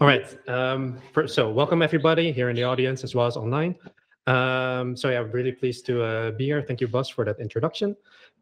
All right. Um, for, so welcome everybody here in the audience as well as online. Um, so yeah, I'm really pleased to uh, be here. Thank you, Bas, for that introduction.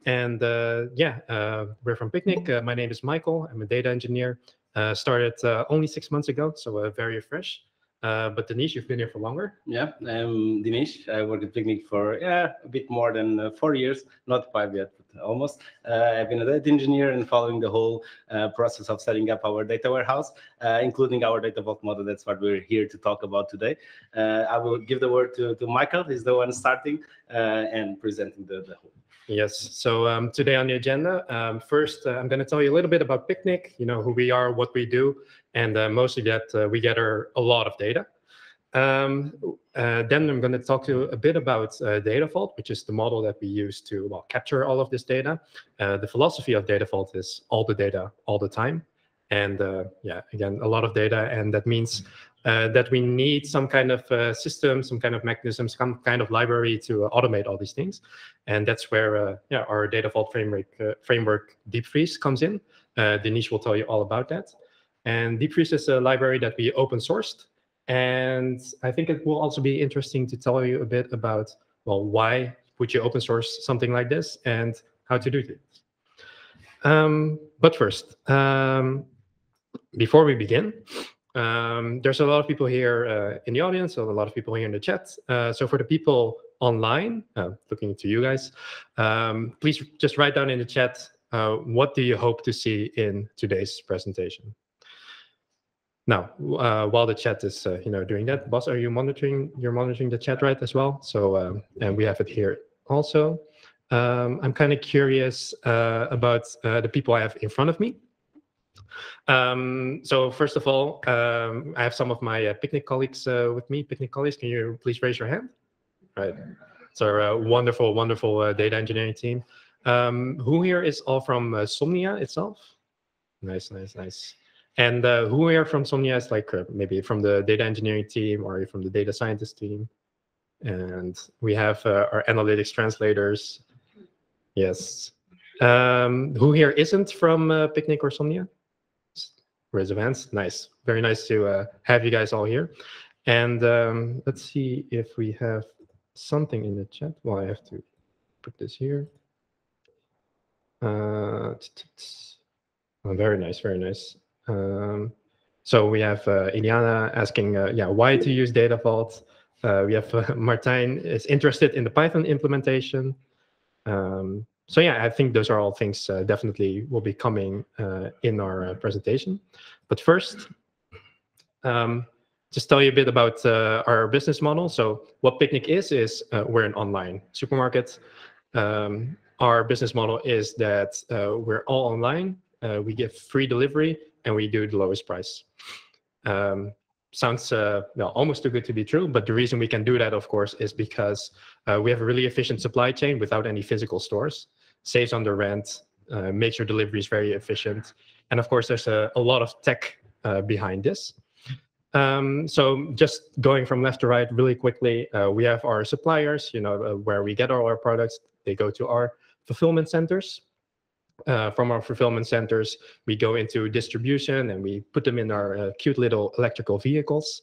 And uh, yeah, uh, we're from Picnic. Uh, my name is Michael. I'm a data engineer. Uh, started uh, only six months ago, so very fresh. But Dinis, you've been here for longer. Yeah, I'm Dinis. I work at Picnic for yeah a bit more than four years, not five yet, almost. Uh, I've been a data engineer and following the whole uh, process of setting up our data warehouse, uh, including our data vault model. That's what we're here to talk about today. I will give the word to, to Michael. He's the one starting and presenting the, the whole. Yes. So um, today on the agenda, um, first uh, I'm going to tell you a little bit about Picnic. You know who we are, what we do, and uh, mostly that uh, we gather a lot of data. Um, uh, then I'm going to talk to you a bit about uh, Data Vault, which is the model that we use to well, capture all of this data. Uh, the philosophy of Data Vault is all the data all the time. And yeah, again, a lot of data, and that means uh, that we need some kind of uh, system, some kind of mechanism, some kind of library to uh, automate all these things. And that's where uh, yeah, our data vault framework, uh, framework Diepvries comes in. Uh, Dinis will tell you all about that. And Diepvries is a library that we open sourced. And I think it will also be interesting to tell you a bit about, well, why would you open source something like this and how to do it. Um, but first, um, before we begin, um, there's a lot of people here uh, in the audience, so a lot of people here in the chat. Uh, so for the people online, uh, looking to you guys, um, please just write down in the chat, uh, what do you hope to see in today's presentation? Now, uh, while the chat is, uh, you know, doing that, Bas, are you monitoring? You're monitoring the chat, right, as well? So, um, and we have it here also. Um, I'm kind of curious about the people I have in front of me. Um, so first of all, um, I have some of my uh, picnic colleagues uh, with me. Picnic colleagues, can you please raise your hand? Right. It's our uh, wonderful, wonderful uh, data engineering team. Um, who here is all from uh, Xomnia itself? Nice, nice, nice. And uh, who here from Xomnia is like maybe from the data engineering team or from the data scientist team? And we have our analytics translators. Yes. Um, who here isn't from Picnic or Xomnia? raise of hands. Nice. Very nice to uh, have you guys all here. And um, let's see if we have something in the chat. Well, I have to put this here. Uh, oh, very nice, very nice. Um, so we have uh, Iliana asking, uh, yeah, why to use Data Vault. Uh, we have uh, Martijn is interested in the Python implementation. Um, so yeah, I think those are all things uh, definitely will be coming uh, in our uh, presentation. But first, um, just tell you a bit about uh, our business model. So what Picnic is, is we're an online supermarket. Um, our business model is that we're all online. we give free delivery and we do the lowest price. Um, sounds uh, almost too good to be true. But the reason we can do that, of course, is because uh, we have a really efficient supply chain without any physical stores saves on the rent, uh, makes your deliveries very efficient. And of course, there's a, a lot of tech uh, behind this. Um, so just going from left to right really quickly, uh, we have our suppliers, you know, uh, where we get all our products. They go to our fulfillment centers. Uh, from our fulfillment centers, we go into distribution and we put them in our uh, cute little electrical vehicles,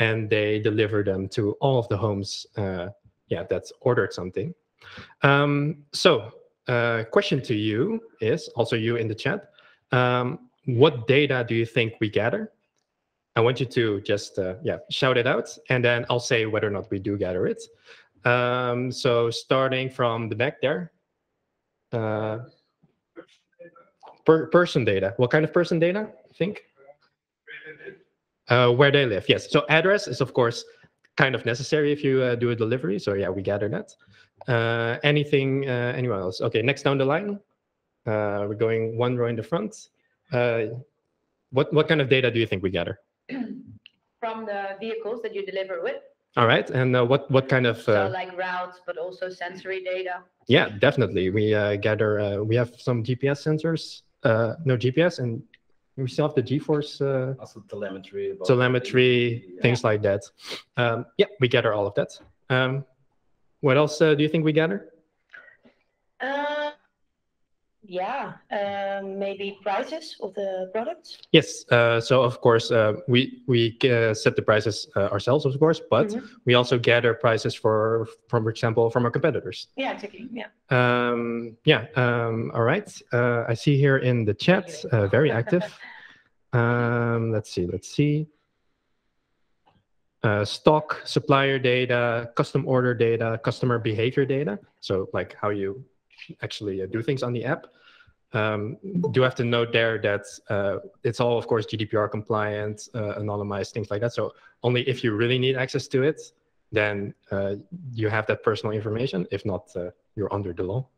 and they deliver them to all of the homes, yeah, that's ordered something. Um, so uh, question to you is also you in the chat. Um, what data do you think we gather? I want you to just uh, yeah shout it out, and then I'll say whether or not we do gather it. Um, so starting from the back there, uh, per person data. What kind of person data? I think. Uh, where they live. Yes. So address is of course kind of necessary if you uh, do a delivery. So yeah, we gather that. Uh, anything, uh, anyone else? Okay, next down the line. Uh, we're going one row in the front. Uh, what, what kind of data do you think we gather? From the vehicles that you deliver with. All right, and uh, what what kind of? Uh, so like routes, but also sensory data. Yeah, definitely. We uh, gather. Uh, we have some GPS sensors. Uh, no GPS, and we still have the G-force. Uh, also telemetry. telemetry, yeah. things like that. Um, yeah, we gather all of that. Um, what else uh, do you think we gather? Yeah, um, maybe prices of the products. Yes. Uh, so of course uh, we we uh, set the prices ourselves, of course, but Mhm. we also gather prices for, from, for example, from our competitors. Yeah, exactly. Yeah. Um, yeah. Um, all right. Uh, I see here in the chat, very active. Um, let's see. Let's see. Uh, stock, supplier data, custom order data, customer behavior data. So like how you actually uh, do things on the app. Um, do have to note there that uh, it's all, of course, GDPR compliant, uh, anonymized, things like that. So only if you really need access to it, then uh, you have that personal information. If not, uh, you're under the law.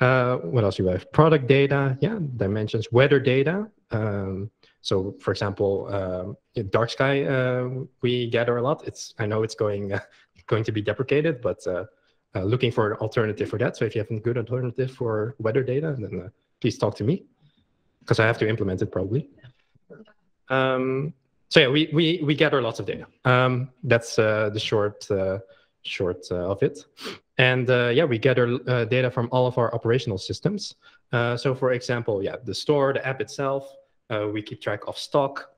Uh, what else do you have? Product data, yeah, dimensions, weather data. Um, so, for example, um, dark sky, we gather a lot. It's I know it's going going to be deprecated, but uh, looking for an alternative for that. So, if you have a good alternative for weather data, then uh, please talk to me because I have to implement it probably. Um, so yeah, we we we gather lots of data. Um, that's uh, the short uh, short uh, of it. And yeah, we gather data from all of our operational systems. So for example, yeah, the store, the app itself, we keep track of stock.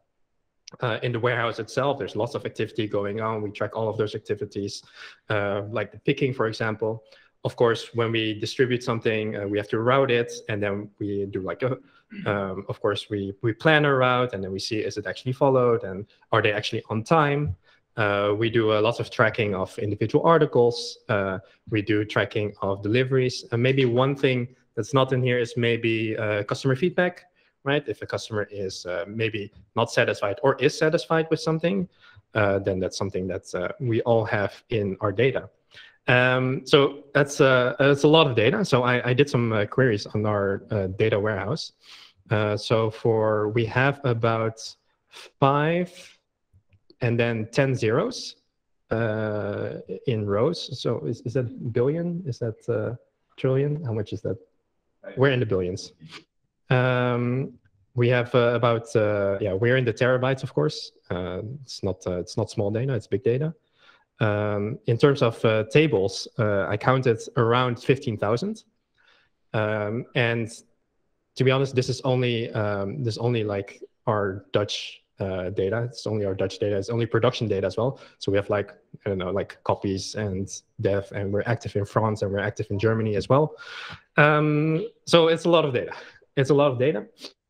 Uh, in the warehouse itself, there's lots of activity going on. We track all of those activities, uh, like the picking, for example. Of course, when we distribute something, uh, we have to route it, and then we do like a, um, of course, we we plan a route, and then we see is it actually followed, and are they actually on time? Uh, we do a lot of tracking of individual articles. Uh, we do tracking of deliveries. And maybe one thing that's not in here is maybe uh, customer feedback, right? If a customer is uh, maybe not satisfied or is satisfied with something, uh, then that's something that uh, we all have in our data. Um, so that's uh, that's a lot of data. So I, I did some uh, queries on our uh, data warehouse. Uh, so for we have about five and then 10 zeros uh, in rows. So is, is that billion? Is that uh, trillion? How much is that? We're in the billions. Um, we have uh, about uh, yeah, we're in the terabytes, of course. Uh, it's not uh, it's not small data; it's big data. Um, in terms of uh, tables, uh, I counted around fifteen thousand, um, and to be honest, this is only um, this is only like our Dutch data. It's only our Dutch data. It's only production data as well. So we have like I don't know, like copies and dev, and we're active in France and we're active in Germany as well. Um, so it's a lot of data. It's a lot of data,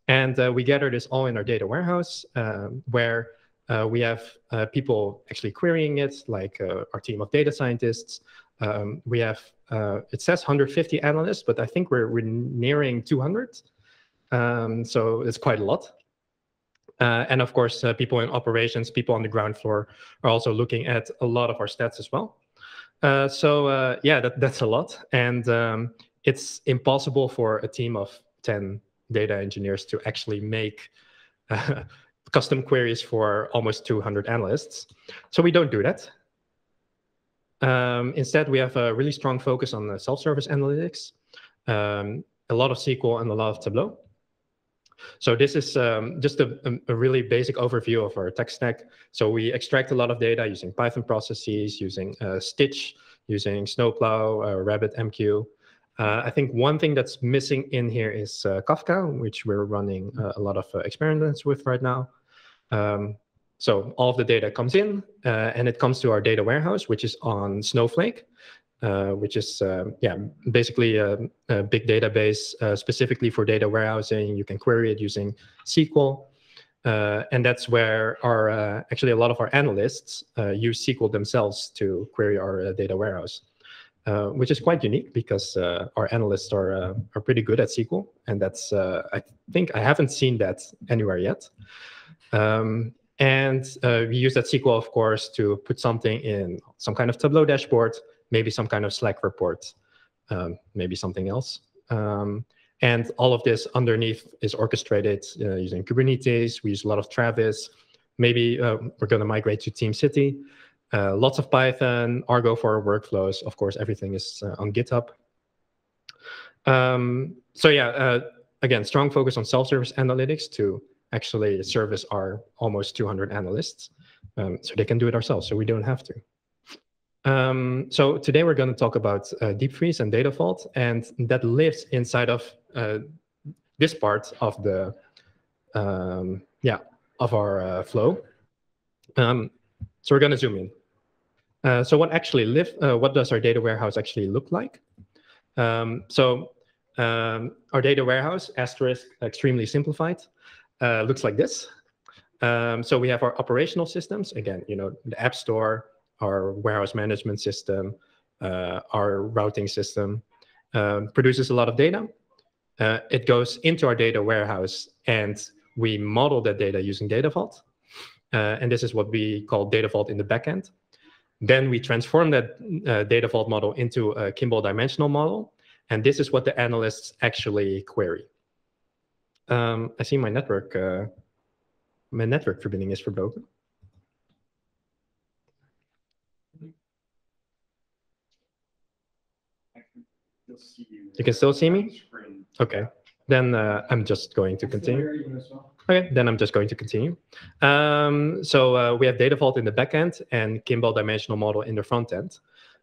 and uh, we gather this all in our data warehouse, um, where uh, we have uh, people actually querying it, like uh, our team of data scientists. Um, we have uh, it says 150 analysts, but I think we're, we're nearing 200. Um, so it's quite a lot. Uh, and of course, people in operations, people on the ground floor are also looking at a lot of our stats as well. So yeah, that, that's a lot. And um, it's impossible for a team of 10 data engineers to actually make uh, custom queries for almost 200 analysts. So we don't do that. Um, instead, we have a really strong focus on the self-service analytics, um, a lot of SQL and a lot of Tableau. So this is um, just a, a, really basic overview of our tech stack. So we extract a lot of data using Python processes, using uh, Stitch, using Snowplow, uh, RabbitMQ. Uh, I think one thing that's missing in here is uh, Kafka, which we're running uh, a lot of uh, experiments with right now. Um, so all of the data comes in and it comes to our data warehouse, which is on Snowflake. Uh, which is uh, yeah basically a, a big database uh, specifically for data warehousing. You can query it using SQL, and that's where our actually a lot of our analysts use SQL themselves to query our data warehouse. Uh, which is quite unique because uh, our analysts are uh, are pretty good at SQL, and that's I think I haven't seen that anywhere yet. Um, and we use that SQL, of course, to put something in some kind of Tableau dashboard, maybe some kind of Slack report, um, maybe something else. Um, and all of this underneath is orchestrated uh, using Kubernetes. We use a lot of Travis. Maybe uh, we're going to migrate to TeamCity. Uh, lots of Python, Argo for our workflows. Of course, everything is uh, on GitHub. Um, so yeah, uh, again, strong focus on self-service analytics to actually service our almost 200 analysts. Um, so they can do it ourselves, so we don't have to. Um, so today we're going to talk about uh, Diepvries and data vault, and that lives inside of uh, this part of the um, yeah of our flow. Um, so we're going to zoom in. Uh, so what actually live? Uh, what does our data warehouse actually look like? Um, so um, our data warehouse, asterisk, extremely simplified, uh, looks like this. Um, so we have our operational systems. Again, you know, the App Store, our warehouse management system, uh, our routing system um, produces a lot of data. Uh, it goes into our data warehouse and we model that data using Data Vault. And this is what we call Data Vault in the backend. Then we transform that uh, Data Vault model into a Kimball dimensional model. And this is what the analysts actually query. Um, I see my network, uh, my network verbinding is verbroken. You can still see me? Okay, then uh, I'm just going to continue. Okay, then I'm just going to continue. Um, so uh, we have Data Vault in the backend and Kimball dimensional model in the front end.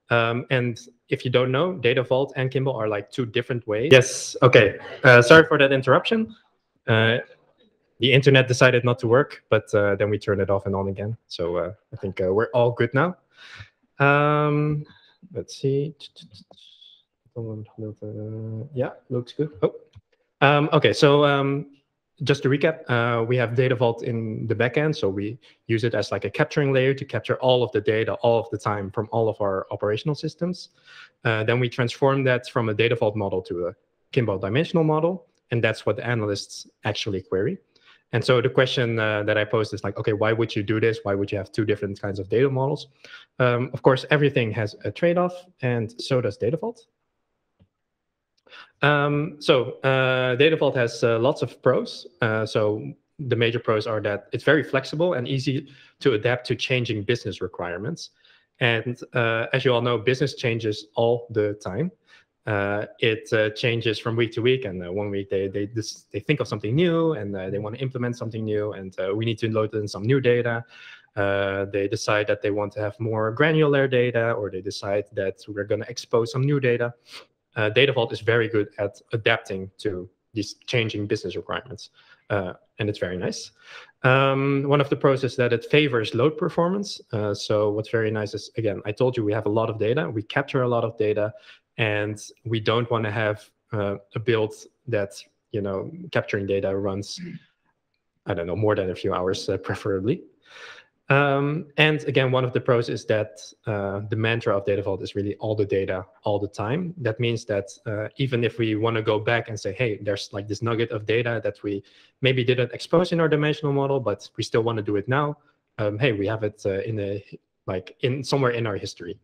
Um, and if you don't know, Data Vault and Kimball are like two different ways. Yes, okay. Uh, sorry for that interruption. Uh, the internet decided not to work, but uh, then we turned it off and on again. So uh, I think uh, we're all good now. Um, let's see. Yeah, looks good. Oh, um, okay. So um, just to recap, uh, we have Data Vault in the backend. So we use it as like a capturing layer to capture all of the data all of the time from all of our operational systems. Uh, then we transform that from a Data Vault model to a Kimball dimensional model. And that's what the analysts actually query. And so the question uh, that I posed is like, okay, why would you do this? Why would you have two different kinds of data models? Um, of course, everything has a trade-off, and so does Data Vault. Um, so uh, Data Vault has uh, lots of pros. Uh, so the major pros are that it's very flexible and easy to adapt to changing business requirements. And uh, as you all know, business changes all the time. Uh, it uh, changes from week to week, and one week they they they think of something new and they want to implement something new, and we need to load in some new data. they decide that they want to have more granular data, or they decide that we're going to expose some new data uh, Data Vault is very good at adapting to these changing business requirements, uh, and it's very nice. Um, one of the pros is that it favors load performance. Uh, so what's very nice is, again, I told you we have a lot of data, we capture a lot of data, and we don't want to have uh, a build that, you know, capturing data runs, I don't know, more than a few hours, uh, preferably. Um, and again, one of the pros is that uh, the mantra of Data Vault is really all the data all the time. That means that uh, even if we want to go back and say, hey, there's like this nugget of data that we maybe didn't expose in our dimensional model, but we still want to do it now. Um, hey, we have it uh, in a like in somewhere in our history,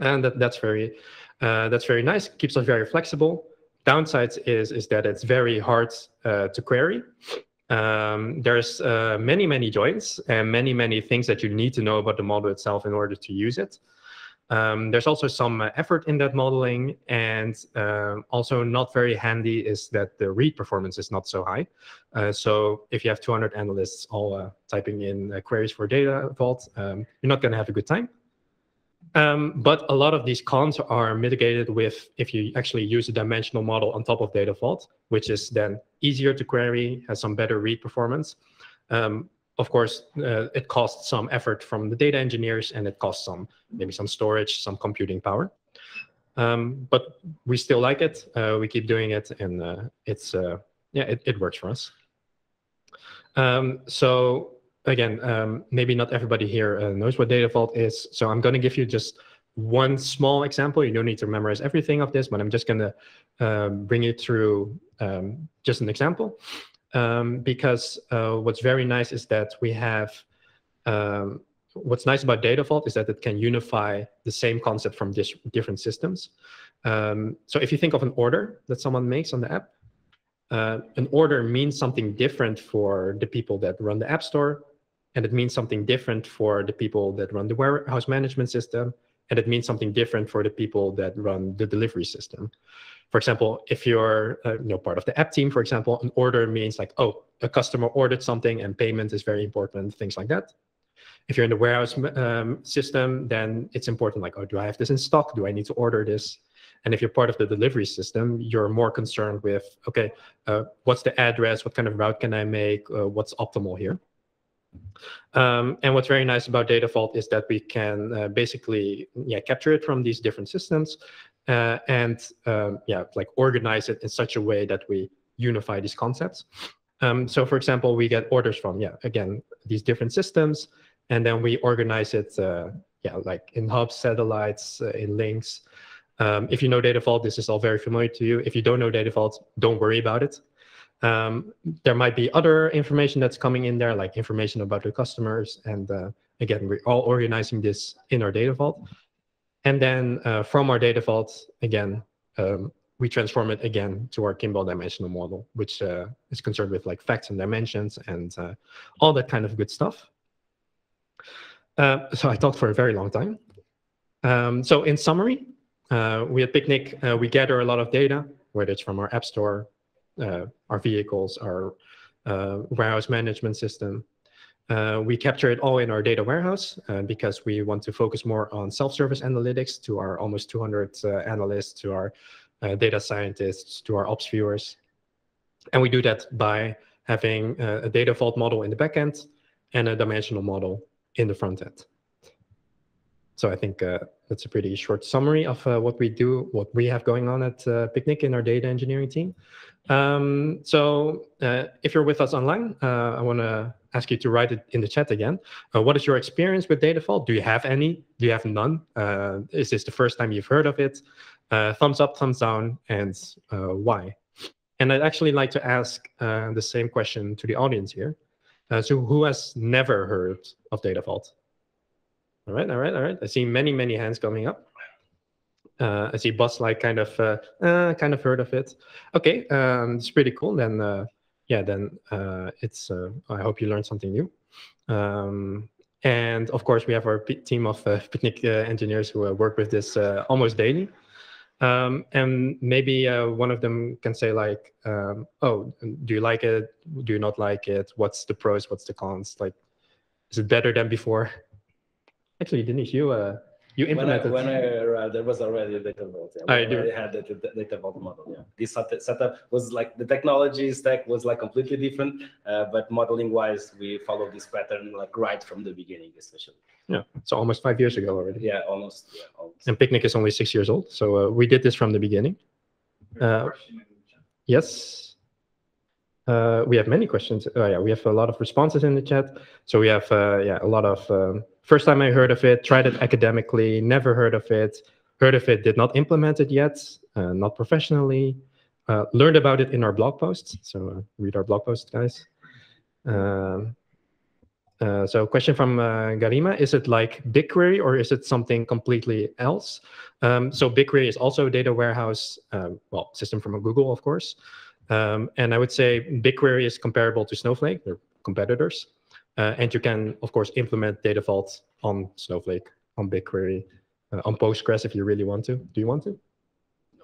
and that, that's very uh, that's very nice. Keeps us very flexible. Downsides is is that it's very hard uh, to query um, there's uh, many, many joins and many, many things that you need to know about the model itself in order to use it. Um, there's also some effort in that modeling and uh, also not very handy is that the read performance is not so high. Uh, so if you have 200 analysts all uh, typing in uh, queries for data vault, um, you're not going to have a good time. Um, but a lot of these cons are mitigated with if you actually use a dimensional model on top of Data Vault, which is then easier to query, has some better read performance. Um, of course, uh, it costs some effort from the data engineers and it costs some, maybe some storage, some computing power. Um, but we still like it. Uh, we keep doing it and uh, it's, uh, yeah, it, it works for us. Um, so again, um, maybe not everybody here uh, knows what data vault is. So I'm going to give you just one small example. You don't need to memorize everything of this, but I'm just going to um, bring you through um, just an example. Um, because uh, what's very nice is that we have, um, what's nice about data vault is that it can unify the same concept from different systems. Um, so if you think of an order that someone makes on the app, uh, an order means something different for the people that run the app store and it means something different for the people that run the warehouse management system, and it means something different for the people that run the delivery system. For example, if you're uh, you know part of the app team, for example, an order means like, oh, a customer ordered something and payment is very important, things like that. If you're in the warehouse um, system, then it's important like, oh, do I have this in stock? Do I need to order this? And if you're part of the delivery system, you're more concerned with, okay, uh, what's the address? What kind of route can I make? Uh, what's optimal here? Um, and what's very nice about data vault is that we can uh, basically yeah, capture it from these different systems uh, and um, yeah, like organize it in such a way that we unify these concepts. Um, so for example, we get orders from, yeah, again, these different systems, and then we organize it, uh, yeah, like in hubs, satellites, uh, in links. Um, if you know Data Vault, this is all very familiar to you. If you don't know Data Vault, don't worry about it. Um, there might be other information that's coming in there, like information about the customers. And uh, again, we're all organizing this in our Data Vault. And then uh, from our Data Vault, again, um, we transform it again to our Kimball dimensional model, which uh, is concerned with like facts and dimensions and uh, all that kind of good stuff. Uh, so I talked for a very long time. Um, so in summary, uh, we at Picnic, we gather a lot of data, whether it's from our app store, uh, our vehicles, our warehouse management system. we capture it all in our data warehouse because we want to focus more on self-service analytics to our almost 200 analysts, to our uh, data scientists, to our ops viewers. And we do that by having uh, a data vault model in the backend and a dimensional model in the front end. So I think uh, that's a pretty short summary of uh, what we do, what we have going on at uh, Picnic in our data engineering team. Um, so uh, if you're with us online, uh, I want to ask you to write it in the chat again. Uh, what is your experience with Data Vault? Do you have any? Do you have none? is this the first time you've heard of it? thumbs up, thumbs down, and why? And I'd actually like to ask the same question to the audience here. so who has never heard of Data Vault? All right, all right, all right. I see many, many hands coming up. Uh, I see Buzz like kind of uh, uh, kind of heard of it. Okay, um, it's pretty cool. Then uh, yeah, then uh, it's. Uh, I hope you learned something new. Um, and of course, we have our team of picnic engineers who work with this almost daily. Um, and maybe one of them can say like, um, "Oh, do you like it? Do you not like it? What's the pros? What's the cons? Like, is it better than before?" Actually, Denise, you uh, you implemented. When I, when I arrived, there was already a data vault. Yeah. I do. already had the, the data vault model. Yeah, this set- setup was like the technology stack was like completely different, uh, but modeling wise, we followed this pattern like right from the beginning, especially. Yeah, so almost five years ago already. Yeah, almost. Yeah, almost. And Picnic is only six years old, so uh, we did this from the beginning. Uh, yes. Uh, we have many questions. Oh, yeah, we have a lot of responses in the chat. So we have uh, yeah a lot of um, first time I heard of it, tried it academically, never heard of it, heard of it, did not implement it yet, uh, not professionally, uh, learned about it in our blog posts. So uh, read our blog posts, guys. Um, uh, so question from Garima, is it like BigQuery or is it something completely else? Um, so BigQuery is also a data warehouse, um, well, system from Google, of course. Um, and I would say BigQuery is comparable to Snowflake, they're competitors. Uh, and you can, of course, implement Data Vault on Snowflake, on BigQuery, uh, on Postgres if you really want to. Do you want to?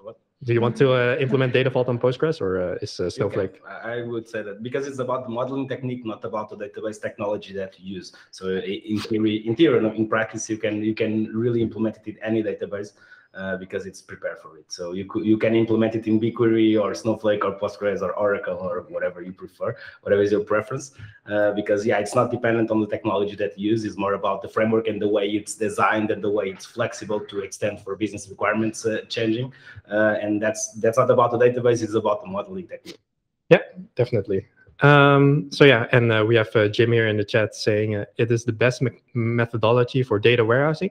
What? Do you want to uh, implement Data Vault on Postgres or uh, is uh, Snowflake? I would say that because it's about the modeling technique, not about the database technology that you use. So in theory, in theory, in practice, you can you can really implement it in any database uh, because it's prepared for it. So you could, you can implement it in BigQuery or Snowflake or Postgres or Oracle or whatever you prefer, whatever is your preference. Uh, because yeah, it's not dependent on the technology that you use. It's more about the framework and the way it's designed and the way it's flexible to extend for business requirements uh, changing. Uh, and that's that's not about the database. It's about the modeling technique. Yeah, definitely. Um, so yeah, and uh, we have Jim here in the chat saying it is the best me methodology for data warehousing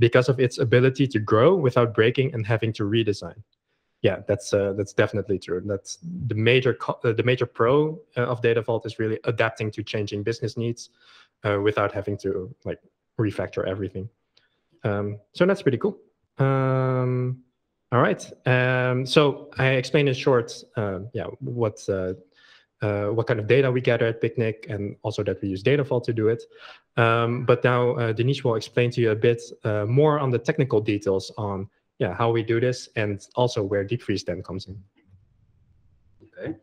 because of its ability to grow without breaking and having to redesign. Yeah, that's uh, that's definitely true. That's the major uh, the major pro uh, of Data Vault is really adapting to changing business needs uh, without having to like refactor everything. Um, so that's pretty cool. Um, all right. Um, so I explained in short, uh, yeah, what uh, uh, what kind of data we gather at Picnic, and also that we use Data Vault to do it. Um, but now uh, will explain to you a bit uh, more on the technical details on yeah how we do this, and also where Diepvries then comes in. Okay.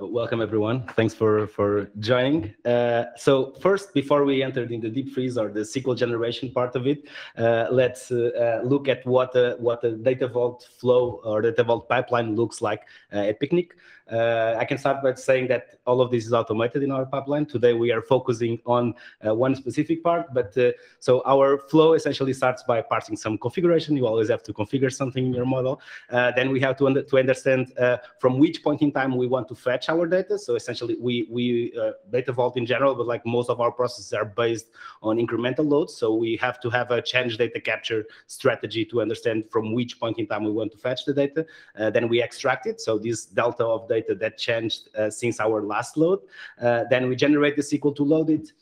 So welcome everyone. Thanks for for joining. Uh, so first, before we entered in the Diepvries or the SQL generation part of it, uh, let's uh, uh look at what a, what the data vault flow or data vault pipeline looks like uh, at Picnic. Uh, I can start by saying that all of this is automated in our pipeline. Today we are focusing on uh, one specific part, but uh, so our flow essentially starts by parsing some configuration. You always have to configure something in your model. Uh, then we have to, under to understand uh, from which point in time we want to fetch our data. So essentially we, we uh, data vault in general, but like most of our processes are based on incremental loads. So we have to have a change data capture strategy to understand from which point in time we want to fetch the data. then we extract it. So this delta of data that changed uh, since our last load. Uh, then we generate the SQL to load it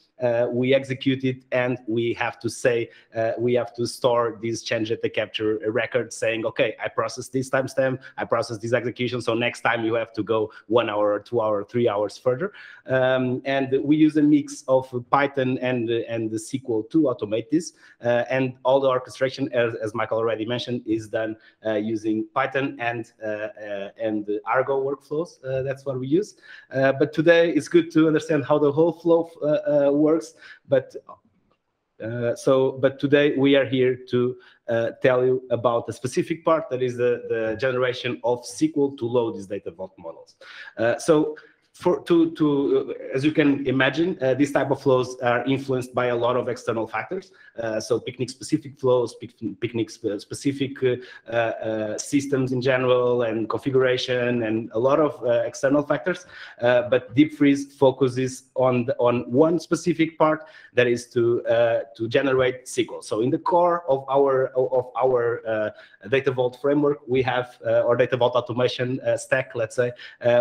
we execute it and we have to say uh, we have to store this change data capture record saying okay i processed this timestamp i processed this execution so next time you have to go one hour two hour three hours further. Um, and we use a mix of python and and the sql to automate this uh, and all the orchestration as, as michael already mentioned is done uh, using python and uh, uh, and argo workflows that's what we use. But today it's good to understand how the whole flow works works. But uh, so, but today we are here to uh, tell you about a specific part that is the, the generation of SQL to load these data vault models. Uh, so for to to as you can imagine, uh, these type of flows are influenced by a lot of external factors. Uh, so picnic specific flows, picnic specific uh, uh, systems in general, and configuration, and a lot of uh, external factors. Uh, but Diepvries focuses on the, on one specific part that is to to generate SQL. So in the core of our of our data vault framework, we have or data vault automation stack. Let's say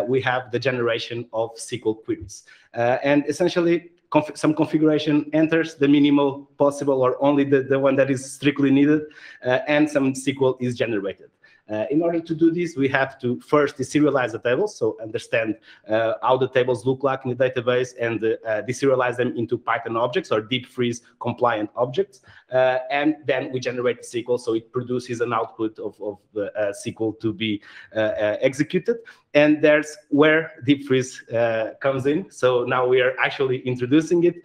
we have the generation of SQL queries. Uh, and essentially, conf some configuration enters the minimal possible or only the, the one that is strictly needed, uh, and some SQL is generated. Uh, in order to do this, we have to first deserialize the tables, so understand uh, how the tables look like in the database and uh, deserialize them into Python objects or Diepvries compliant objects. Uh, and then we generate the SQL, so it produces an output of, of the uh, SQL to be uh, executed. And there's where Diepvries comes in. So now we are actually introducing it.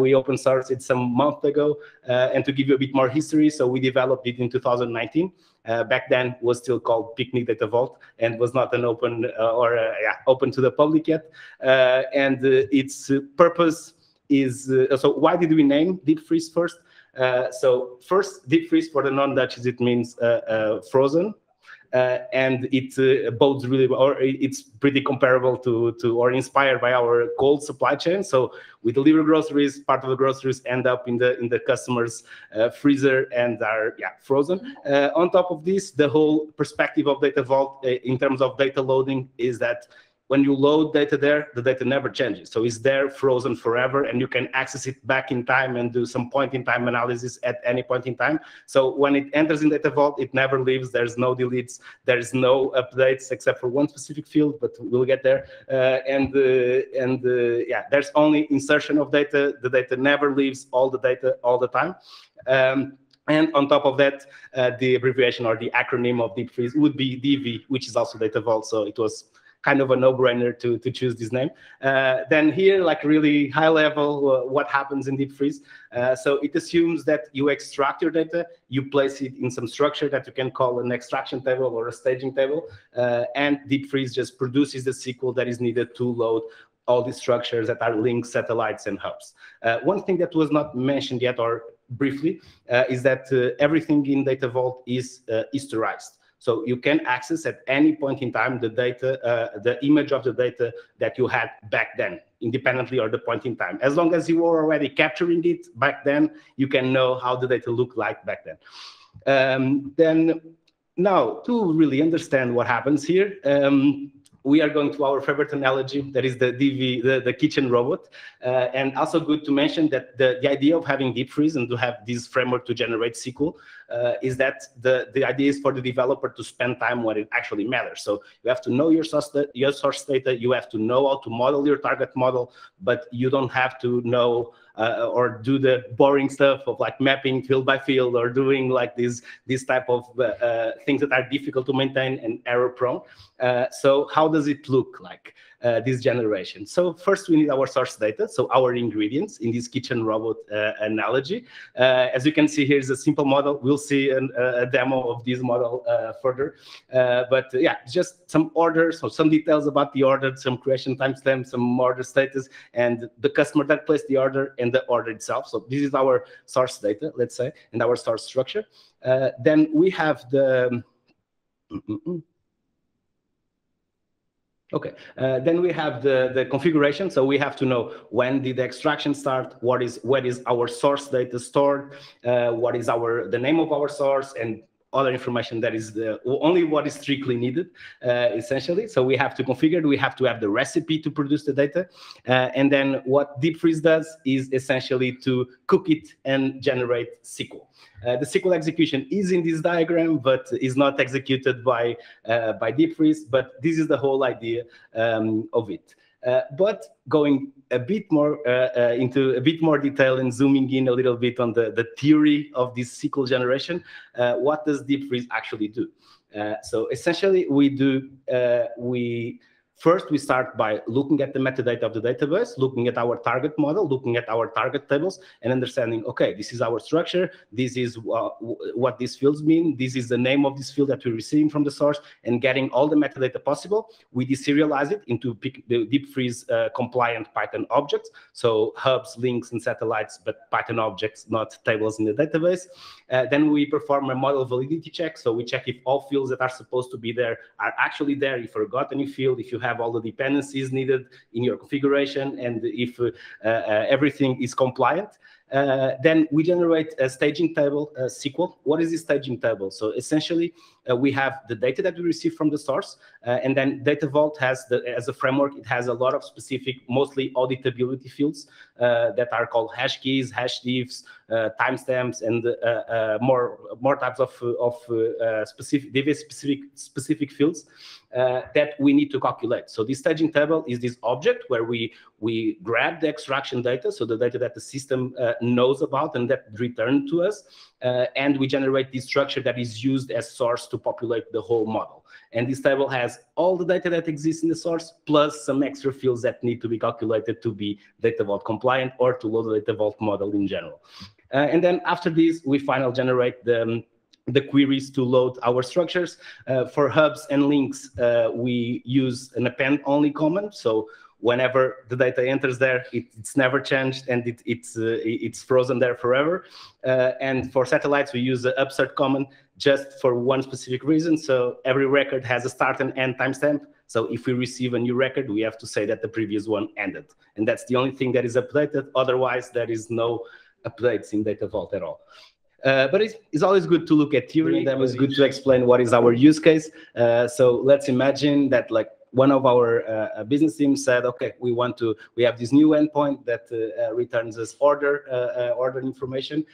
we open sourced it some month ago. and to give you a bit more history, so we developed it in 2019. Uh, back then was still called Picnic Data Vault and was not an open uh, or uh, yeah, open to the public yet. Uh, and its purpose is so why did we name Diepvries first? so first, Diepvries for the non-Dutchies it means frozen and it uh, bodes really well, or it's pretty comparable to, to or inspired by our cold supply chain. So we deliver groceries, part of the groceries end up in the in the customer's uh, freezer and are yeah frozen. Uh, on top of this, the whole perspective of Data Vault uh, in terms of data loading is that when you load data there, the data never changes. So it's there frozen forever and you can access it back in time and do some point in time analysis at any point in time. So when it enters in Data Vault, it never leaves. There's no deletes. There's no updates except for one specific field, but we'll get there. Uh, and uh, and uh, yeah, there's only insertion of data. The data never leaves all the data all the time. Um, and on top of that, uh, the abbreviation or the acronym of Diepvries would be DV, which is also Data Vault. So it was kind of a no-brainer to, to choose this name. Uh, then here, like really high level, uh, what happens in Diepvries. Uh, so it assumes that you extract your data, you place it in some structure that you can call an extraction table or a staging table, uh, and Diepvries just produces the SQL that is needed to load all these structures that are links, satellites, and hubs. Uh, one thing that was not mentioned yet or briefly uh, is that everything in Data Vault is historized. So you can access at any point in time the data, uh, the image of the data that you had back then, independently or the point in time. As long as you were already capturing it back then, you can know how the data looked like back then. Um, then now to really understand what happens here, um, we are going to our favorite analogy, that is the DV, the, the kitchen robot. Uh, and also good to mention that the, the idea of having Diepvries and to have this framework to generate SQL uh, is that the, the idea is for the developer to spend time when it actually matters. So you have to know your source, your source data, you have to know how to model your target model, but you don't have to know uh, or do the boring stuff of like mapping field by field or doing like these these type of uh, uh, things that are difficult to maintain and error prone. Uh, so how does it look like? Uh, this generation. So first we need our source data, so our ingredients in this kitchen robot uh, analogy. Uh, as you can see, here's a simple model. We'll see an, a demo of this model uh, further. Uh, but yeah, just some orders, so some details about the order, some creation timestamp, some order status, and the customer that placed the order and the order itself. So this is our source data, let's say, and our source structure. Uh, then we have the mm, mm, mm. Okay, uh, then we have the, the configuration. So we have to know when did the extraction start, what is what is our source data stored, uh, what is our the name of our source, and other information that is the, only what is strictly needed, uh, essentially. So we have to configure, it. we have to have the recipe to produce the data. Uh, and then what Diepvries does is essentially to cook it and generate SQL. Uh, the SQL execution is in this diagram, but is not executed by, uh, by Diepvries, but this is the whole idea um, of it. Uh, but going a bit more uh, uh, into a bit more detail and zooming in a little bit on the, the theory of this SQL generation, what does Diepvries actually do? So essentially, we do we First, we start by looking at the metadata of the database, looking at our target model, looking at our target tables, and understanding, okay, this is our structure, this is uh, what these fields mean, this is the name of this field that we're receiving from the source, and getting all the metadata possible. We deserialize it into Diepvries uh, compliant Python objects, so hubs, links, and satellites, but Python objects, not tables in the database. Uh, then we perform a model validity check, so we check if all fields that are supposed to be there are actually there, if you forgot any field, if you have have all the dependencies needed in your configuration and if uh, uh, everything is compliant. Uh, then we generate a staging table, uh, SQL. What is this staging table? So essentially, uh, we have the data that we receive from the source, uh, and then Data Vault has, the, as a framework, it has a lot of specific, mostly auditability fields that are called hash keys, hash diffs, uh, timestamps, and more more types of of specific, specific specific fields. Uh, that we need to calculate. So this staging table is this object where we we grab the extraction data, so the data that the system uh, knows about and that returned to us, uh, and we generate this structure that is used as source to populate the whole model. And this table has all the data that exists in the source, plus some extra fields that need to be calculated to be Data Vault compliant or to load the Data Vault model in general. Uh, and then after this, we finally generate the um, the queries to load our structures. Uh, for hubs and links, uh, we use an append only command. So whenever the data enters there, it, it's never changed and it, it's, uh, it's frozen there forever. Uh, and for satellites, we use the upsert command just for one specific reason. So every record has a start and end timestamp. So if we receive a new record, we have to say that the previous one ended. And that's the only thing that is updated. Otherwise, there is no updates in Data Vault at all. Uh, but it's, it's, always good to look at theory. That was good to explain what is our use case. Uh, so let's imagine that like one of our uh, uh business teams said, okay, we want to, we have this new endpoint that uh, uh, returns us order, order information,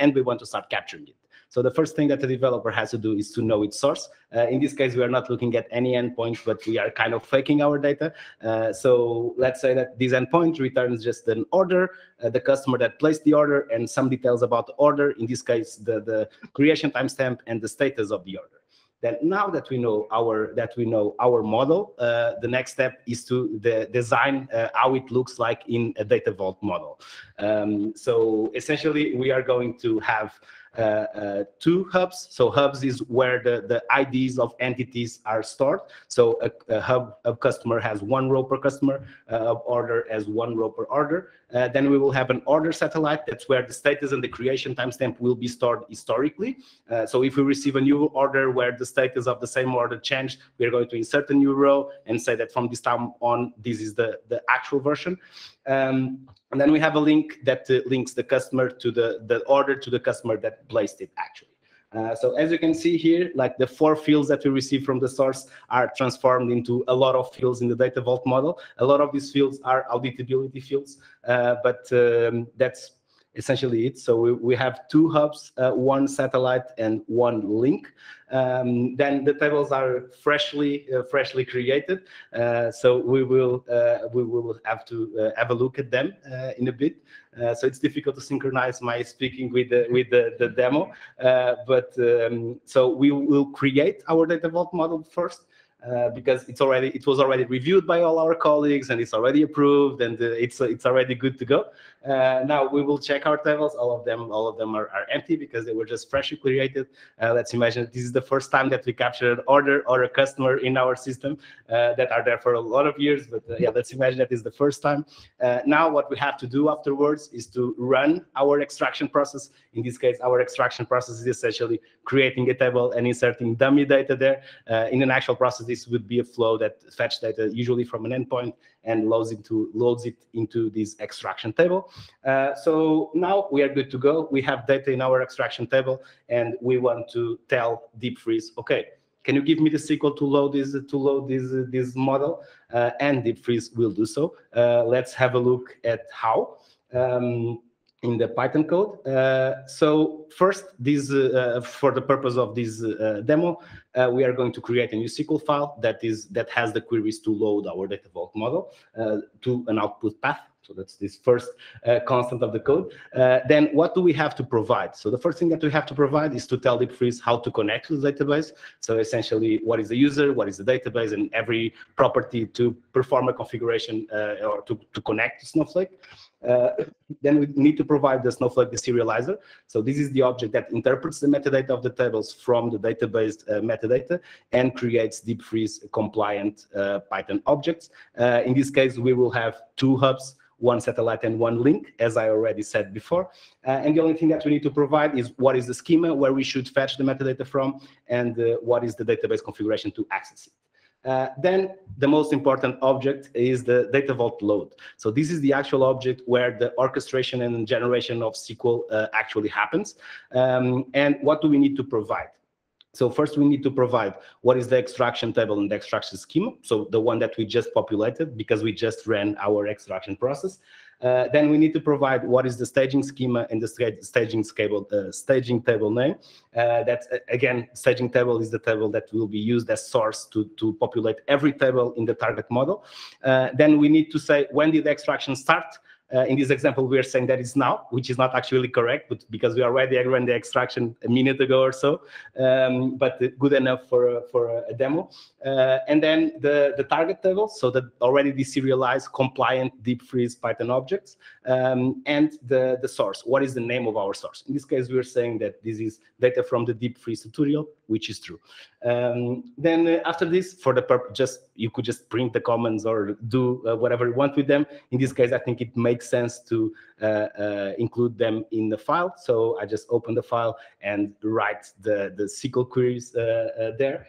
and we want to start capturing it. So the first thing that the developer has to do is to know its source. Uh, in this case, we are not looking at any endpoint, but we are kind of faking our data. Uh, so let's say that this endpoint returns just an order, uh, the customer that placed the order, and some details about the order, in this case, the, the creation timestamp and the status of the order then now that we know our that we know our model uh, the next step is to the design uh, how it looks like in a data vault model um, so essentially we are going to have uh, uh, two hubs. So hubs is where the, the IDs of entities are stored. So a, a hub a customer has one row per customer, uh, order as one row per order. Uh, then we will have an order satellite. That's where the status and the creation timestamp will be stored historically. Uh, so if we receive a new order where the status of the same order changed, we're going to insert a new row and say that from this time on, this is the, the actual version. Um, and then we have a link that uh, links the customer to the, the order to the customer that placed it actually. Uh, so as you can see here, like the four fields that we receive from the source are transformed into a lot of fields in the Data Vault model. A lot of these fields are auditability fields, uh, but um, that's essentially it. So we, we have two hubs, uh, one satellite and one link. Um, then the tables are freshly uh, freshly created. Uh, so we will uh, we will have to uh, have a look at them in a bit. So it's difficult to synchronize my speaking with the with the, the demo. but um, so we will create our data vault model first. uh, because it's already it was already reviewed by all our colleagues and it's already approved and uh, it's it's already good to go. Uh, now we will check our tables. All of them all of them are, are empty because they were just freshly created. Uh, let's imagine this is the first time that we captured an order or a customer in our system uh, that are there for a lot of years. But uh, yeah, let's imagine that is the first time. now what we have to do afterwards is to run our extraction process. In this case, our extraction process is essentially creating a table and inserting dummy data there. in an actual process, this would be a flow that fetch data usually from an endpoint and loads into loads it into this extraction table. Uh, so now we are good to go. We have data in our extraction table, and we want to tell Diepvries, okay, can you give me the SQL to load this to load this this model? Uh, and Diepvries will do so. Uh, let's have a look at how. Um, in the Python code. Uh, so first, this uh, for the purpose of this uh, demo, uh, we are going to create a new SQL file that is that has the queries to load our data vault model uh, to an output path. So that's this first uh, constant of the code. then what do we have to provide? So the first thing that we have to provide is to tell Diepvries how to connect to the database. So essentially, what is the user, what is the database, and every property to perform a configuration or to, to connect to Snowflake. Uh, then we need to provide the Snowflake deserializer. So this is the object that interprets the metadata of the tables from the database uh, metadata and creates Diepvries compliant uh, Python objects. In this case, we will have two hubs, one satellite and one link, as I already said before. Uh, and the only thing that we need to provide is what is the schema where we should fetch the metadata from and uh, what is the database configuration to access it. Uh, then the most important object is the data vault load. So this is the actual object where the orchestration and generation of SQL uh, actually happens. Um, and what do we need to provide? So first we need to provide what is the extraction table and the extraction schema. So the one that we just populated because we just ran our extraction process. Uh, then we need to provide what is the staging schema and the staging table, uh, staging table name. Uh, that again, staging table is the table that will be used as source to, to populate every table in the target model. Uh, then we need to say when did the extraction start, uh, in this example, we are saying that it's now, which is not actually correct, but because we already ran the extraction a minute ago or so, um, but good enough for, for a demo. Uh, and then the, the target table, so that already deserialized compliant Diepvries Python objects, um, and the, the source. What is the name of our source? In this case, we are saying that this is data from the Diepvries tutorial, which is true. Um, then uh, after this, for the purpose, just you could just print the comments or do uh, whatever you want with them. In this case, I think it makes sense to uh, uh include them in the file. So I just open the file and write the, the SQL queries uh, uh, there.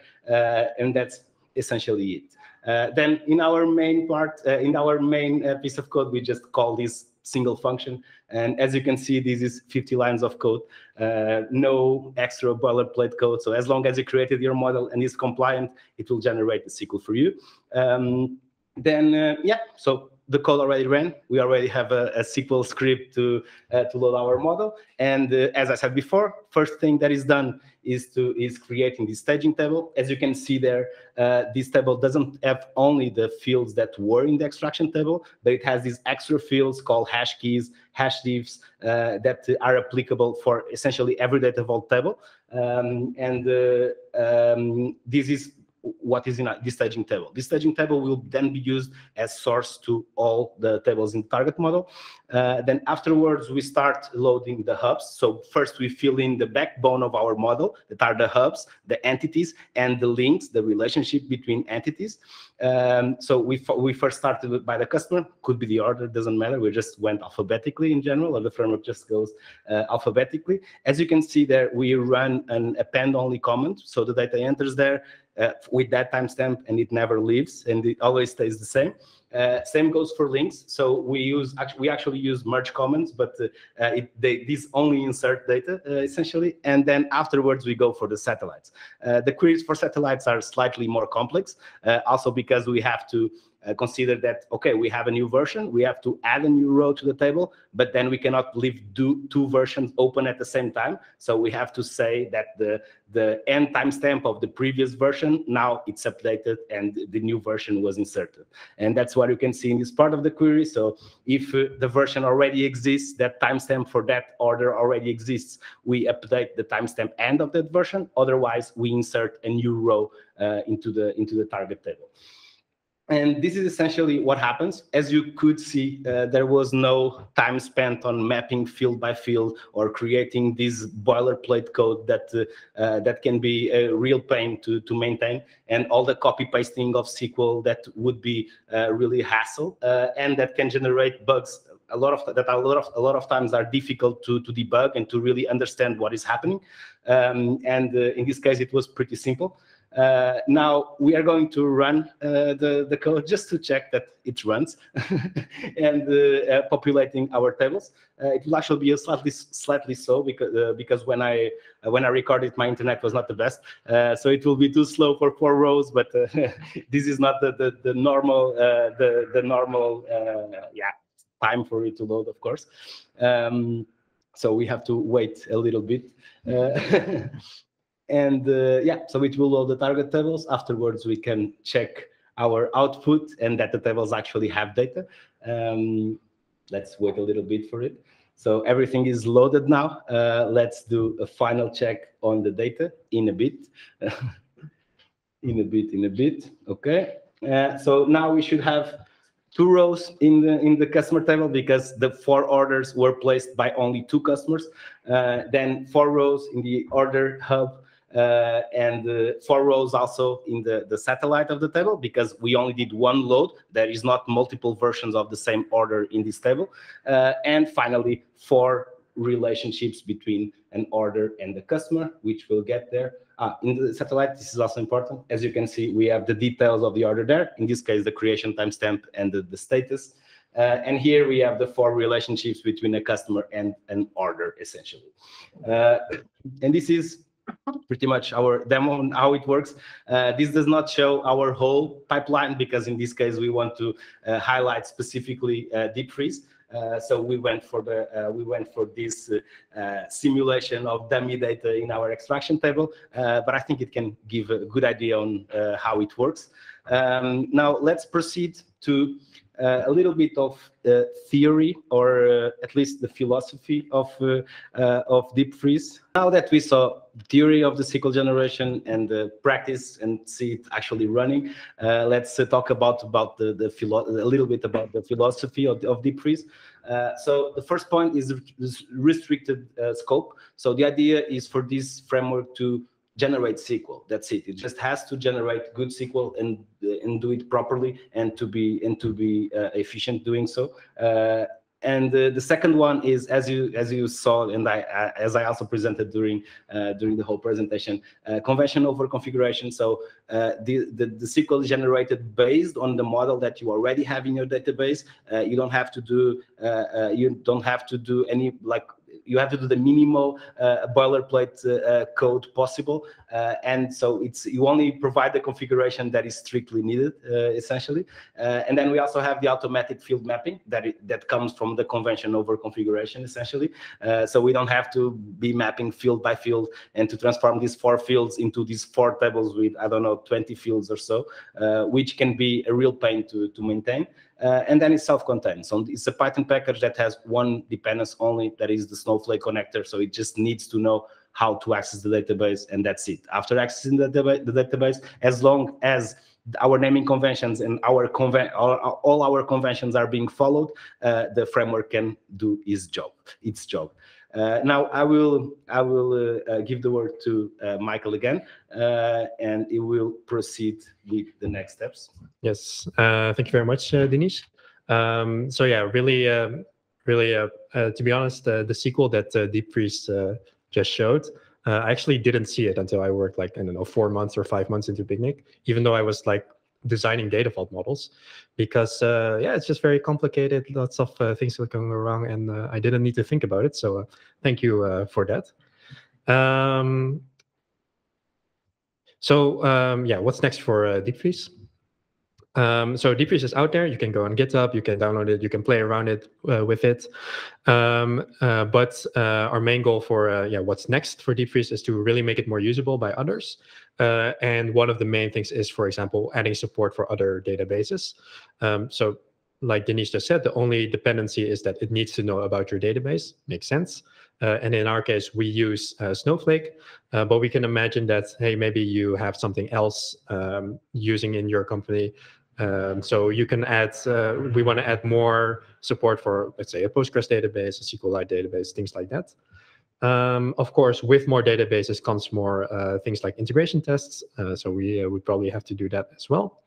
and that's essentially it. then in our main part, in our main piece of code, we just call this single function. And as you can see, this is 50 lines of code, uh, no extra boilerplate code. So as long as you created your model and is compliant, it will generate the SQL for you. Um, then, uh, yeah, so the code already ran. We already have a, a SQL script to, uh, to load our model. And uh, as I said before, first thing that is done is to is creating this staging table. As you can see there, uh, this table doesn't have only the fields that were in the extraction table, but it has these extra fields called hash keys, hash diffs uh, that are applicable for essentially every data vault table. Um, and uh, um, this is what is in this staging table. This staging table will then be used as source to all the tables in the target model. Uh, then afterwards, we start loading the hubs. So first we fill in the backbone of our model that are the hubs, the entities, and the links, the relationship between entities. Um, so we, we first started by the customer, could be the order, doesn't matter. We just went alphabetically in general, or the framework just goes uh, alphabetically. As you can see there, we run an append only comment. So the data enters there, uh, with that timestamp and it never leaves and it always stays the same. Uh, same goes for links. So we use actually we actually use merge comments, but uh, it, they, these only insert data uh, essentially, and then afterwards we go for the satellites. Uh, the queries for satellites are slightly more complex, uh, also because we have to uh, consider that, okay, we have a new version, we have to add a new row to the table, but then we cannot leave do, two versions open at the same time. So we have to say that the, the end timestamp of the previous version, now it's updated and the new version was inserted. And that's what you can see in this part of the query. So if uh, the version already exists, that timestamp for that order already exists, we update the timestamp end of that version. Otherwise, we insert a new row uh, into the into the target table. And this is essentially what happens. As you could see, uh, there was no time spent on mapping field by field or creating this boilerplate code that uh, uh, that can be a real pain to, to maintain, and all the copy pasting of SQL that would be uh, really hassle, uh, and that can generate bugs. A lot of that a lot of a lot of times are difficult to to debug and to really understand what is happening. Um, and uh, in this case, it was pretty simple. Uh, now we are going to run uh, the, the code just to check that it runs and uh, uh populating our tables. Uh, it will actually be a slightly slightly slow because uh, because when I when I recorded my internet was not the best, so it will be too slow for four rows. But this is not the the, the normal the the normal yeah time for it to load, of course. Um, so we have to wait a little bit. And uh, yeah, so it will load the target tables. Afterwards, we can check our output and that the tables actually have data. Um, let's wait a little bit for it. So everything is loaded now. Uh, let's do a final check on the data in a bit. in a bit, in a bit. Okay. Uh, so now we should have two rows in the in the customer table because the four orders were placed by only two customers. Uh, then four rows in the order hub uh, and uh, four rows also in the, the satellite of the table because we only did one load. There is not multiple versions of the same order in this table. Uh, and finally, four relationships between an order and the customer, which we'll get there. Uh, in the satellite, this is also important. As you can see, we have the details of the order there. In this case, the creation timestamp and the, the status. Uh, and here we have the four relationships between a customer and an order, essentially. Uh, and this is pretty much our demo on how it works. Uh, this does not show our whole pipeline because in this case we want to uh, highlight specifically uh, Diepvries. Uh, so we went for the uh, we went for this uh, simulation of dummy data in our extraction table, but I think it can give a good idea on how it works. Um, now let's proceed to a little bit of uh, theory or uh, at least the philosophy of of Diepvries. Now that we saw theory of the SQL generation and the practice and see it actually running, let's talk about about the the philo a little bit about the philosophy of, of Diepvries. Uh, so the first point is, is restricted uh, scope. So the idea is for this framework to generate SQL. That's it. It just has to generate good SQL and and do it properly and to be and to be uh, efficient doing so. Uh, and uh, the second one is as you as you saw and I uh, as I also presented during uh, during the whole presentation, uh, convention over configuration. So the, the, the SQL is generated based on the model that you already have in your database. you don't have to do you don't have to do any like you have to do the minimal uh, boilerplate uh, uh, code possible, and so it's you only provide the configuration that is strictly needed, essentially. and then we also have the automatic field mapping that it, that comes from the convention over configuration, essentially. so we don't have to be mapping field by field and to transform these four fields into these four tables with I don't know 20 fields or so, which can be a real pain to to maintain. Uh, and then it's self-contained. So it's a Python package that has one dependence only, that is the Snowflake connector. So it just needs to know how to access the database, and that's it. After accessing the, the database, as long as our naming conventions and our conven all, all our conventions are being followed, uh, the framework can do its job. Its job. Uh, now I will I will uh, uh, give the word to uh, Michael again, uh, and he will proceed with the next steps. Yes, uh, thank you very much, Dinis. Um, so yeah, really, um, really, to be honest, the sequel that Diepvries just showed, I actually didn't see it until I worked like I don't know four months or five months into Picnic, even though I was like designing data vault models because uh, yeah it's just very complicated lots of uh, things that can go wrong and uh, i didn't need to think about it. So uh, thank you uh, for that. Um, so um, yeah what's next for uh, Diepvries Um, so Diepvries is out there. You can go on GitHub, you can download it, you can play around it uh, with it. Um, uh, but uh, our main goal for uh, yeah, what's next for Diepvries is to really make it more usable by others. Uh, and one of the main things is, for example, adding support for other databases. Um, so like Dinis just said, the only dependency is that it needs to know about your database. Makes sense. Uh, and in our case, we use uh, Snowflake, uh, but we can imagine that, hey, maybe you have something else um, using in your company. Um, so you can add, uh, we want to add more support for, let's say, a Postgres database, a SQLite database, things like that. Um, of course, with more databases comes more uh, things like integration tests. Uh, so we would probably have to do that as well.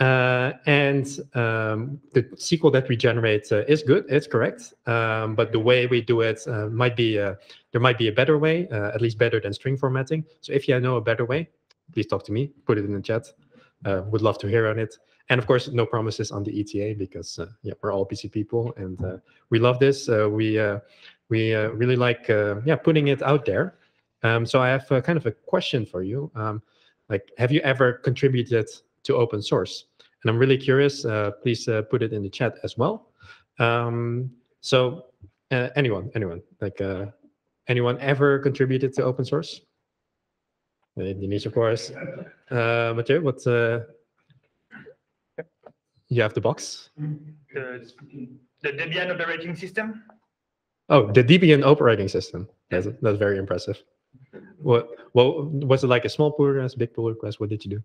Uh, and um, the SQL that we generate uh, is good, it's correct. Um, but the way we do it uh, might be, uh, there might be a better way, uh, at least better than string formatting. So if you know a better way, please talk to me, put it in the chat. Uh, would love to hear on it. And of course, no promises on the ETA because yeah, we're all busy people and we love this. we we really like yeah putting it out there. Um, so I have kind of a question for you. Um, like, have you ever contributed to open source? And I'm really curious, uh, please uh, put it in the chat as well. Um, so uh, anyone, anyone, like uh, anyone ever contributed to open source? Uh, Dinis, of course. Uh, Matthieu, what, uh, you have the box? The, the Debian operating system? Oh, the Debian operating system. That's, that's very impressive. What, what was it like a small pull request, big pull request? What did you do?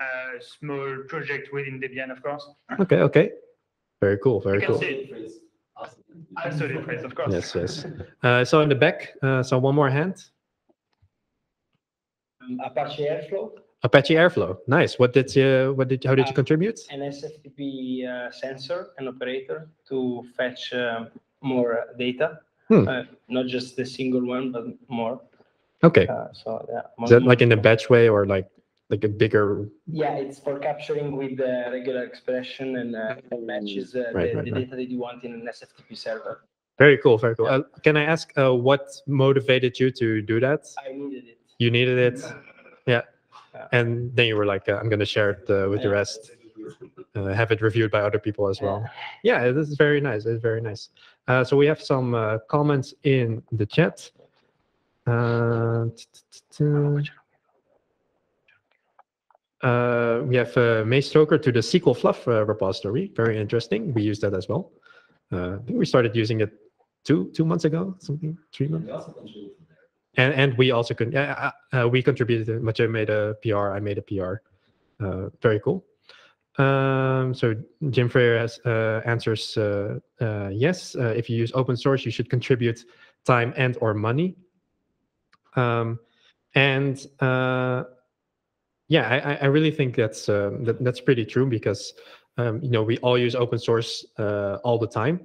A small project within Debian, of course. Okay, okay. Very cool, very cool. see it. I saw the phrase, of course. Yes, yes. Uh, so in the back, uh, so one more hand. Um, Apache Airflow, Apache Airflow. Nice. What did you, what did, how did you Uh, contribute? an SFTP uh, sensor and operator to fetch um, more uh, data. Hmm. Uh, not just the single one, but more. Okay. Uh, so yeah. Is that like in a batch way or like, like a bigger, Yeah, it's for capturing with the regular expression and uh, it matches uh, Right, the, right, the right. data that you want in an SFTP server. very cool, very cool. Uh, can I ask uh, what motivated you to do that? I needed it. You needed it? Yeah. Yeah. And then you were like, uh, I'm going to share it uh, with the rest, uh, have it reviewed by other people as well. Yeah, this is very nice. It's very nice. Uh, so we have some uh, comments in the chat. Uh, uh, we have uh, May Stoker to the SQLFluff uh, repository. Very interesting. We use that as well. Uh, I think we started using it two two months ago, something three months. And and we also could uh, uh, we contributed. Matthieu made a PR. I made a PR. Uh, very cool. Um, so Jim Freyer has uh, answers uh, uh, yes. If you use open source, you should contribute time and or money. Um, and yeah, I, I- really think that's um, that, that's pretty true because um, you know we all use open source all the time,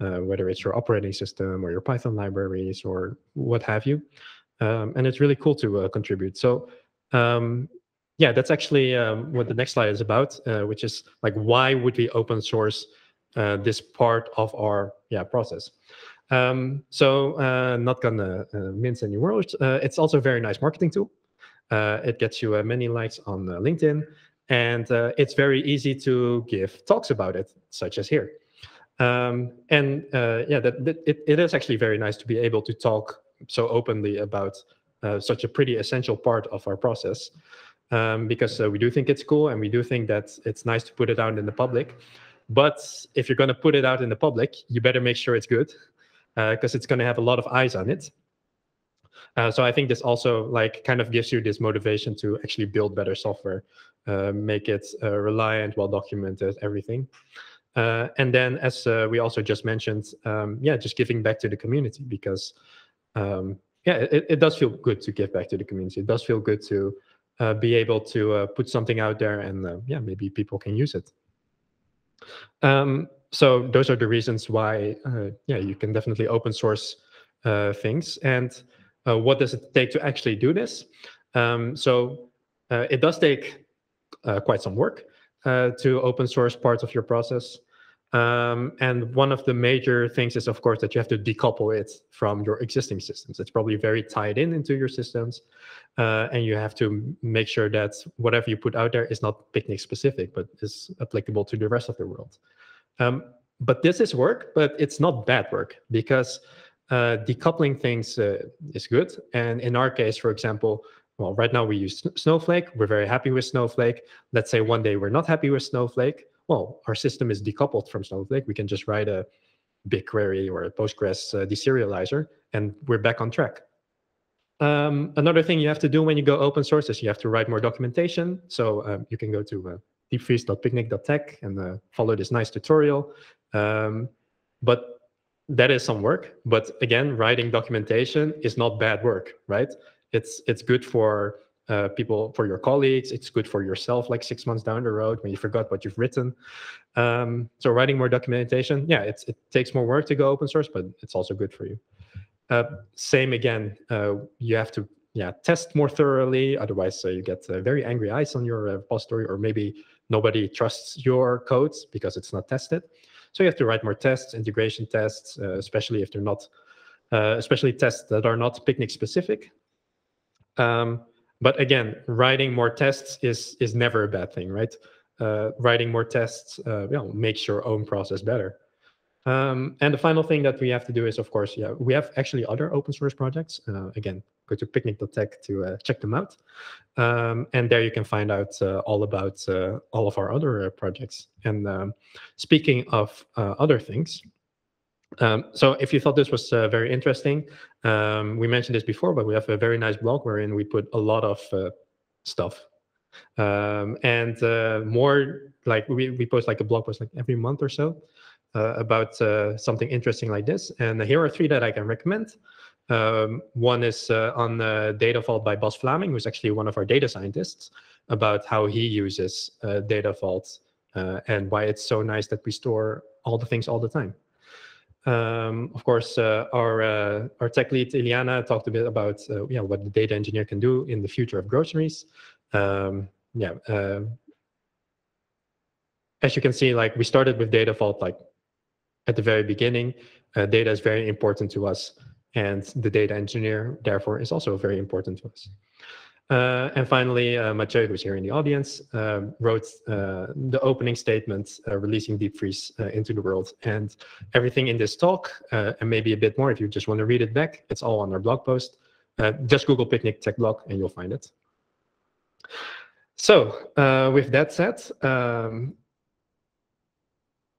uh, whether it's your operating system or your Python libraries or what have you, um, and it's really cool to uh, contribute. So um, yeah, that's actually um, what the next slide is about, uh, which is like why would we open source uh, this part of our yeah process. Um, so uh, not gonna mince any words. It's also a very nice marketing tool. It gets you many likes on LinkedIn, and it's very easy to give talks about it, such as here. Um, and uh, yeah, that, that it, it is actually very nice to be able to talk so openly about uh, such a pretty essential part of our process, um, because uh, we do think it's cool, and we do think that it's nice to put it out in the public. But if you're going to put it out in the public, you better make sure it's good, because it's going to have a lot of eyes on it. Uh, so I think this also like kind of gives you this motivation to actually build better software, uh, make it uh, reliant, well documented, everything. Uh, and then, as uh, we also just mentioned, um, yeah, just giving back to the community because, um, yeah, it, it does feel good to give back to the community. It does feel good to uh, be able to uh, put something out there, and uh, yeah, maybe people can use it. Um, so those are the reasons why, uh, yeah, you can definitely open source things. And what does it take to actually do this? Um, so it does take quite some work uh, to open source parts of your process. Um, and one of the major things is, of course, that you have to decouple it from your existing systems. It's probably very tied in into your systems. Uh, and you have to make sure that whatever you put out there is not picnic specific, but is applicable to the rest of the world. Um, but this is work, but it's not bad work because uh, decoupling things uh, is good. And in our case, for example, well, right now we use Snowflake. We're very happy with Snowflake. Let's say one day we're not happy with Snowflake. Well, our system is decoupled from Snowflake. We can just write a BigQuery or a Postgres uh, deserializer, and we're back on track. Um, another thing you have to do when you go open source is you have to write more documentation. So um, you can go to uh, diepvries.picnic.tech and uh, follow this nice tutorial. Um, but that is some work. But again, writing documentation is not bad work, right? It's it's good for uh, people, for your colleagues. It's good for yourself, like six months down the road when you forgot what you've written. Um, so writing more documentation, yeah, it takes more work to go open source, but it's also good for you. Uh, same again, uh, you have to yeah test more thoroughly. Otherwise, uh, you get uh, very angry eyes on your repository, or maybe nobody trusts your codes because it's not tested. So you have to write more tests, integration tests, uh, especially if they're not, especially tests that are not picnic specific. Um, but again, writing more tests is is never a bad thing, right? Uh, writing more tests, uh, you know, makes your own process better. Um, and the final thing that we have to do is, of course, yeah, we have actually other open source projects. Uh, again, go to picnic.tech to uh, check them out. Um, and there you can find out uh, all about uh, all of our other projects. And um, speaking of other things, um, so if you thought this was uh, very interesting, um, we mentioned this before, but we have a very nice blog wherein we put a lot of uh, stuff. Um, and uh, more like we, we post like a blog post like every month or so uh, about uh, something interesting like this. And here are three that I can recommend. Um, one is uh, on Data Vault by Bas Vlaming, who's actually one of our data scientists, about how he uses Data Vault and why it's so nice that we store all the things all the time. Um, of course, uh, our uh, our tech lead Iliana talked a bit about uh, yeah what the data engineer can do in the future of groceries. Um, yeah, uh, as you can see, like we started with data vault like at the very beginning. Uh, data is very important to us, and the data engineer therefore is also very important to us. Uh, and finally, uh, Matthieu, who's here in the audience, uh, wrote uh, the opening statement uh, releasing Diepvries uh, into the world. And everything in this talk, and maybe a bit more if you just want to read it back, it's all on our blog post. just Google Picnic Tech Blog and you'll find it. So with that said, um,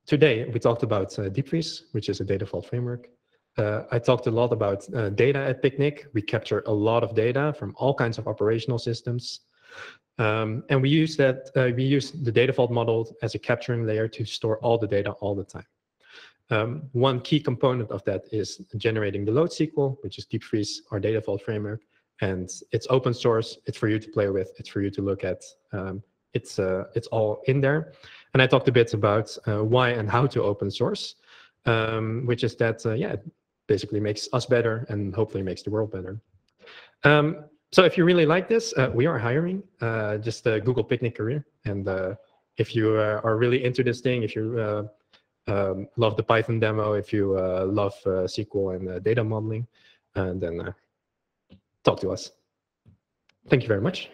today we talked about Deep Freeze, which is a data vault framework. Uh, I talked a lot about uh, data at Picnic. We capture a lot of data from all kinds of operational systems. Um, and we use that, uh, we use the data vault model as a capturing layer to store all the data all the time. Um, one key component of that is generating the load SQL, which is Diepvries, our data vault framework. And it's open source. It's for you to play with. It's for you to look at. Um, it's, uh, it's all in there. And I talked a bit about uh, why and how to open source, um, which is that, uh, yeah, basically makes us better and hopefully makes the world better. Um, so if you really like this, uh, we are hiring. Uh, just uh, Google Picnic Career. And uh, if you uh, are really into this thing, if you uh, um, love the Python demo, if you love SQL and data modeling, then talk to us. Thank you very much.